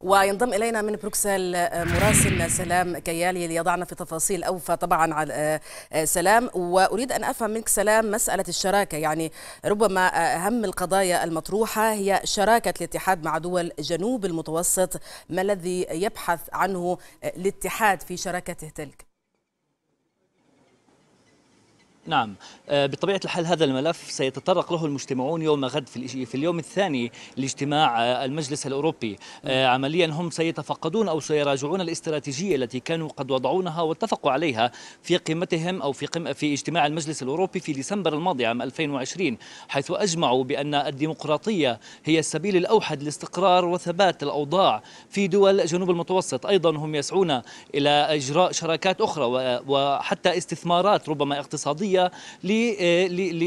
وينضم إلينا من بروكسل مراسل سلام كيالي ليضعنا في تفاصيل اوفى طبعا على سلام. وأريد أن أفهم منك سلام مسألة الشراكة. يعني ربما أهم القضايا المطروحة هي شراكة الاتحاد مع دول جنوب المتوسط. ما الذي يبحث عنه الاتحاد في شراكته تلك؟ نعم. بطبيعة الحال هذا الملف سيتطرق له المجتمعون يوم غد في, اليوم الثاني لاجتماع المجلس الأوروبي. عمليا هم سيتفقدون أو سيراجعون الاستراتيجية التي كانوا قد وضعونها واتفقوا عليها في قمتهم أو في, قم في اجتماع المجلس الأوروبي في ديسمبر الماضي عام 2020 حيث أجمعوا بأن الديمقراطية هي السبيل الأوحد لاستقرار وثبات الأوضاع في دول جنوب المتوسط. أيضا هم يسعون إلى إجراء شراكات أخرى وحتى استثمارات ربما اقتصادية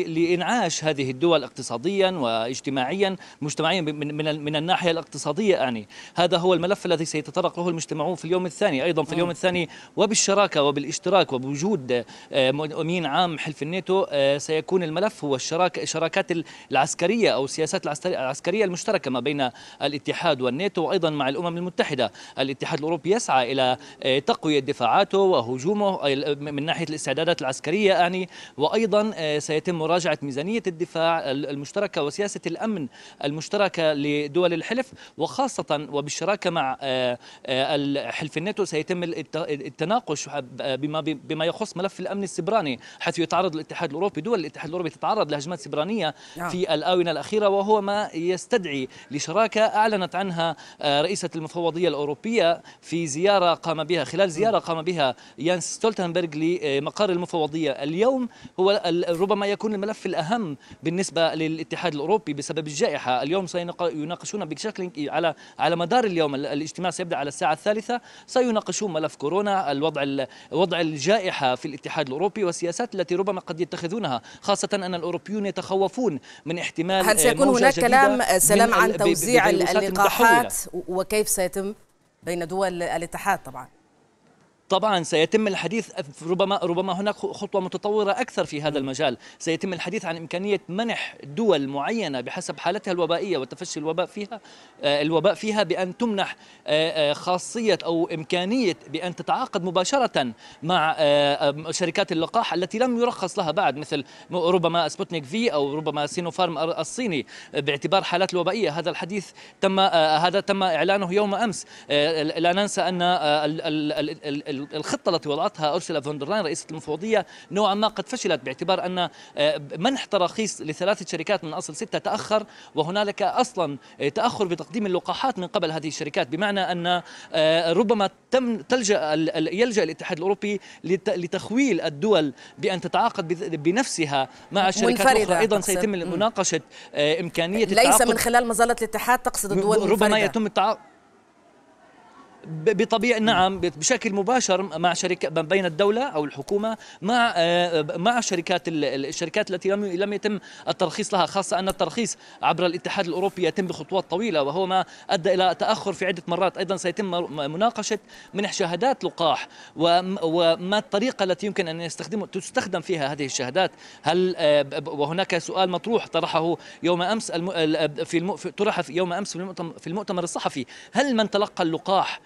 لإنعاش هذه الدول اقتصاديا واجتماعيا مجتمعيا من, الناحية الاقتصادية يعني هذا هو الملف الذي سيتطرق له المجتمعون في اليوم الثاني أيضا في اليوم الثاني وبالشراكة وبالاشتراك وبوجود أمين عام حلف الناتو سيكون الملف هو الشراكة الشراكات العسكرية أو السياسات العسكرية المشتركة ما بين الاتحاد والناتو وأيضا مع الأمم المتحدة. الاتحاد الأوروبي يسعى إلى تقوية دفاعاته وهجومه من ناحية الاستعدادات العسكرية يعني وأيضا سيتم مراجعة ميزانية الدفاع المشتركة وسياسة الأمن المشتركة لدول الحلف وخاصة وبالشراكة مع حلف الناتو سيتم التناقش بما بما يخص ملف الأمن السبراني حيث يتعرض الاتحاد الأوروبي دول الاتحاد الأوروبي تتعرض لهجمات سبرانية في الآونة الأخيرة وهو ما يستدعي لشراكة أعلنت عنها رئيسة المفوضية الأوروبية في زيارة قام بها خلال زيارة قام بها يانس ستولتنبرغ لمقر المفوضية. اليوم هو ربما يكون الملف الأهم بالنسبة للاتحاد الأوروبي بسبب الجائحة. اليوم سيناقشون بشكل على على مدار اليوم. الاجتماع سيبدأ على الساعة الثالثة. سيناقشون ملف كورونا الوضع وضع الجائحة في الاتحاد الأوروبي والسياسات التي ربما قد يتخذونها خاصة أن الأوروبيون يتخوفون من احتمال هل سيكون هناك كلام سلام عن توزيع اللقاحات؟ وكيف سيتم بين دول الاتحاد طبعا؟ طبعا سيتم الحديث ربما ربما هناك خطوة متطورة أكثر في هذا المجال، سيتم الحديث عن إمكانية منح دول معينة بحسب حالتها الوبائية وتفشي الوباء فيها الوباء فيها بأن تمنح خاصية أو إمكانية بأن تتعاقد مباشرة مع شركات اللقاح التي لم يرخص لها بعد مثل ربما سبوتنيك V أو ربما سينوفارم الصيني. باعتبار حالات الوبائية، هذا الحديث تم هذا تم إعلانه يوم أمس، لا ننسى أن الخطة التي وضعتها ارسلا فون لاين رئيسة المفوضية نوعا ما قد فشلت باعتبار أن منح تراخيص لثلاثه شركات من أصل ستة تأخر وهنالك أصلا تأخر بتقديم اللقاحات من قبل هذه الشركات بمعنى أن ربما تم تلجأ يلجأ الاتحاد الأوروبي لتخويل الدول بأن تتعاقد بنفسها مع الشركات الاخرى أيضا سيتم مناقشة إمكانية ليس من خلال مظلة الاتحاد تقصد الدول ربما يتم التعاقد بطبيعة نعم بشكل مباشر مع شركة بين الدولة أو الحكومة مع مع الشركات الشركات التي لم لم يتم الترخيص لها خاصة أن الترخيص عبر الاتحاد الأوروبي يتم بخطوات طويلة وهو ما أدى إلى تأخر في عدة مرات. أيضا سيتم مناقشة منح شهادات لقاح وما الطريقة التي يمكن أن يستخدم تستخدم فيها هذه الشهادات؟ هل وهناك سؤال مطروح طرحه يوم أمس في طرح يوم أمس في المؤتمر الصحفي. هل من تلقى اللقاح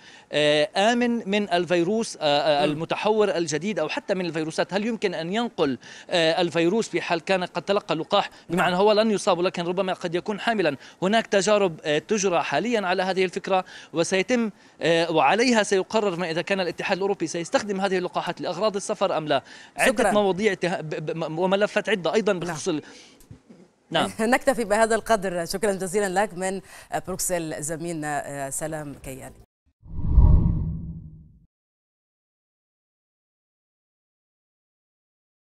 آمن من الفيروس المتحور الجديد أو حتى من الفيروسات. هل يمكن أن ينقل الفيروس في حال كان قد تلقى لقاح بمعنى هو لن يصاب لكن ربما قد يكون حاملا. هناك تجارب تجرى حاليا على هذه الفكرة وسيتم وعليها سيقرر ما إذا كان الاتحاد الأوروبي سيستخدم هذه اللقاحات لأغراض السفر أم لا. عدة مواضيع وملفات عدة أيضا بخصوص نعم. نكتفي بهذا القدر. شكرا جزيلا لك من بروكسل. زميلنا سلام كيالي